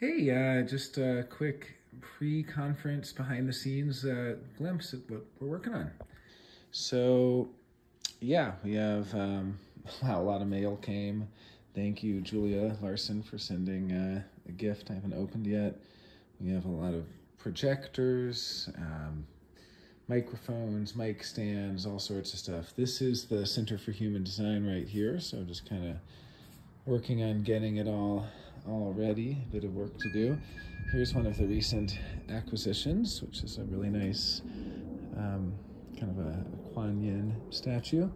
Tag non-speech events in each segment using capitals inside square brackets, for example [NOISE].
Hey, uh, just a quick pre-conference behind the scenes uh, glimpse at what we're working on. So, yeah, we have, um, [LAUGHS] wow, a lot of mail came. Thank you, Julia Larson, for sending uh, a gift I haven't opened yet. We have a lot of projectors, um, microphones, mic stands, all sorts of stuff. This is the Center for Human Design right here, so just kind of working on getting it all all ready, a bit of work to do. Here's one of the recent acquisitions, which is a really nice um, kind of a Kuan Yin statue.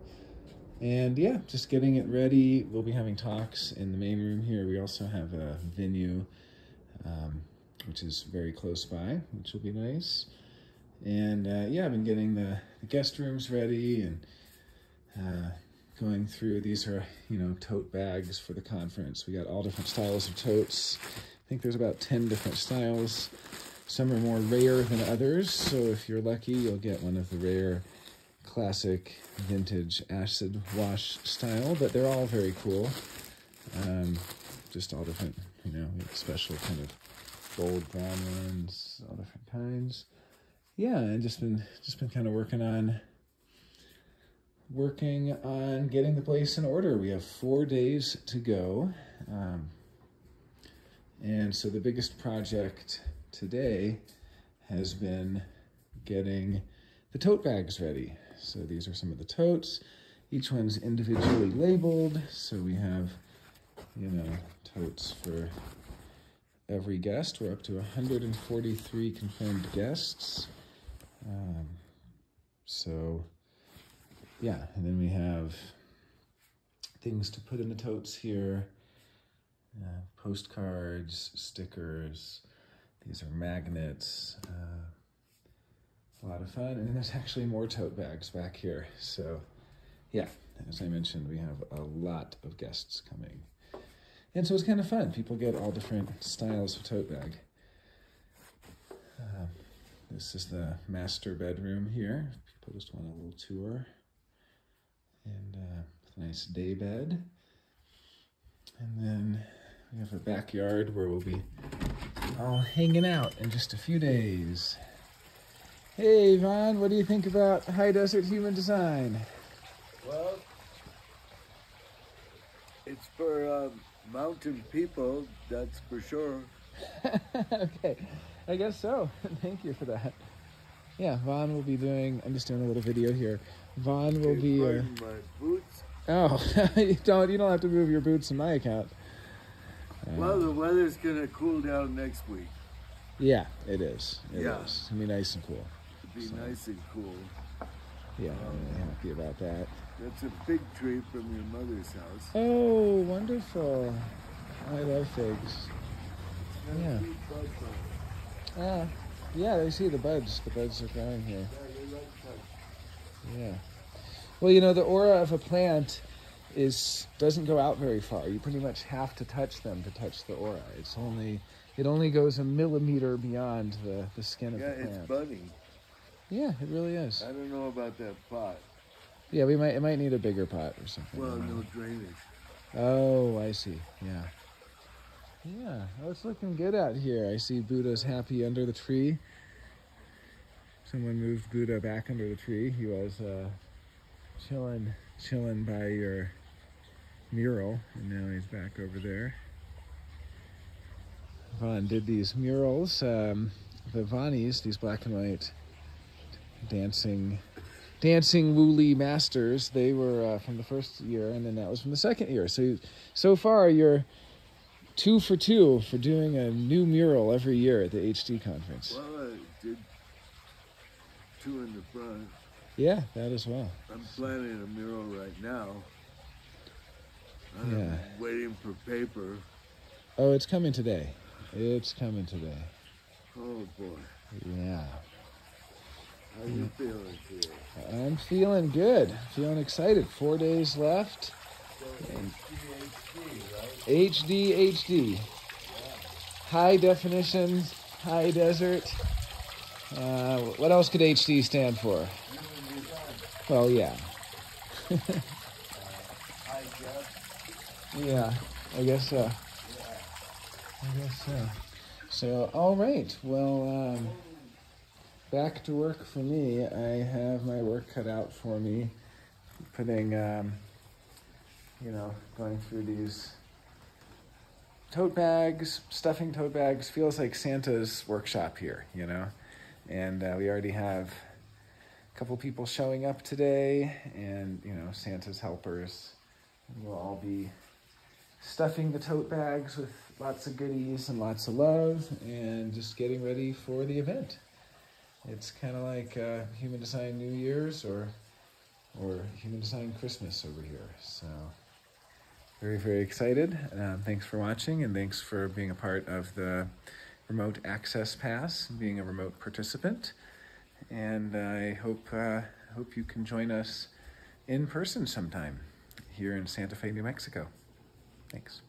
And yeah, just getting it ready. We'll be having talks in the main room here. We also have a venue, um, which is very close by, which will be nice. And uh, yeah, I've been getting the, the guest rooms ready and uh, going through. These are, you know, tote bags for the conference. We got all different styles of totes. I think there's about 10 different styles. Some are more rare than others, so if you're lucky, you'll get one of the rare classic vintage acid wash style, but they're all very cool. Um, just all different, you know, special kind of gold brown ones, all different kinds. Yeah, and just been just been kind of working on working on getting the place in order. We have four days to go. Um, and so the biggest project today has been getting the tote bags ready. So these are some of the totes. Each one's individually labeled. So we have, you know, totes for every guest. We're up to 143 confirmed guests. Um, so yeah, and then we have things to put in the totes here, uh, postcards, stickers. These are magnets. Uh, a lot of fun. And then there's actually more tote bags back here. So yeah, as I mentioned, we have a lot of guests coming. And so it's kind of fun. People get all different styles of tote bag. Uh, this is the master bedroom here. People just want a little tour and uh, a nice day bed. And then we have a backyard where we'll be all hanging out in just a few days. Hey, Vaughn, what do you think about high desert human design? Well, it's for uh, mountain people, that's for sure. [LAUGHS] okay, I guess so. [LAUGHS] Thank you for that. Yeah, Vaughn will be doing, I'm just doing a little video here. Vaughn will be. Uh, my boots. Oh, [LAUGHS] you don't. You don't have to move your boots in my account. Uh, well, the weather's gonna cool down next week. Yeah, it is. It yeah. is. It's gonna be nice and cool. It'll be so, nice and cool. Yeah, I'm really happy about that. That's a fig tree from your mother's house. Oh, wonderful! I love figs. Yeah. Ah, yeah. I see the buds. The buds are growing here. Yeah. Well, you know, the aura of a plant is doesn't go out very far. You pretty much have to touch them to touch the aura. It's only it only goes a millimeter beyond the, the skin of yeah, the plant. Yeah, it's budding. Yeah, it really is. I don't know about that pot. Yeah, we might it might need a bigger pot or something. Well, no drainage. Oh, I see. Yeah. Yeah, oh, it's looking good out here. I see Buddha's happy under the tree. Someone moved Buddha back under the tree. He was uh, chilling, chilling by your mural, and now he's back over there. Vaughn did these murals, um, the Vani's, these black and white dancing, dancing Wooly masters. They were uh, from the first year, and then that was from the second year. So, so far you're two for two for doing a new mural every year at the HD conference. Well, I did two in the front. Yeah, that as well. I'm planning a mural right now. I'm yeah. waiting for paper. Oh, it's coming today. It's coming today. Oh boy. Yeah. How you feeling today? I'm feeling good. Feeling excited. Four days left. HD. HD. High definition, high desert. Uh, what else could HD stand for? Well, yeah. [LAUGHS] yeah, I guess so. I guess so. So, all right. Well, um, back to work for me. I have my work cut out for me. Putting, um, you know, going through these tote bags, stuffing tote bags. Feels like Santa's workshop here, you know? And uh, we already have a couple people showing up today, and, you know, Santa's helpers. And we'll all be stuffing the tote bags with lots of goodies and lots of love and just getting ready for the event. It's kind of like uh, Human Design New Year's or or Human Design Christmas over here. So very very excited. Um, thanks for watching and thanks for being a part of the remote access pass, being a remote participant. And I hope uh, hope you can join us in person sometime here in Santa Fe, New Mexico. Thanks.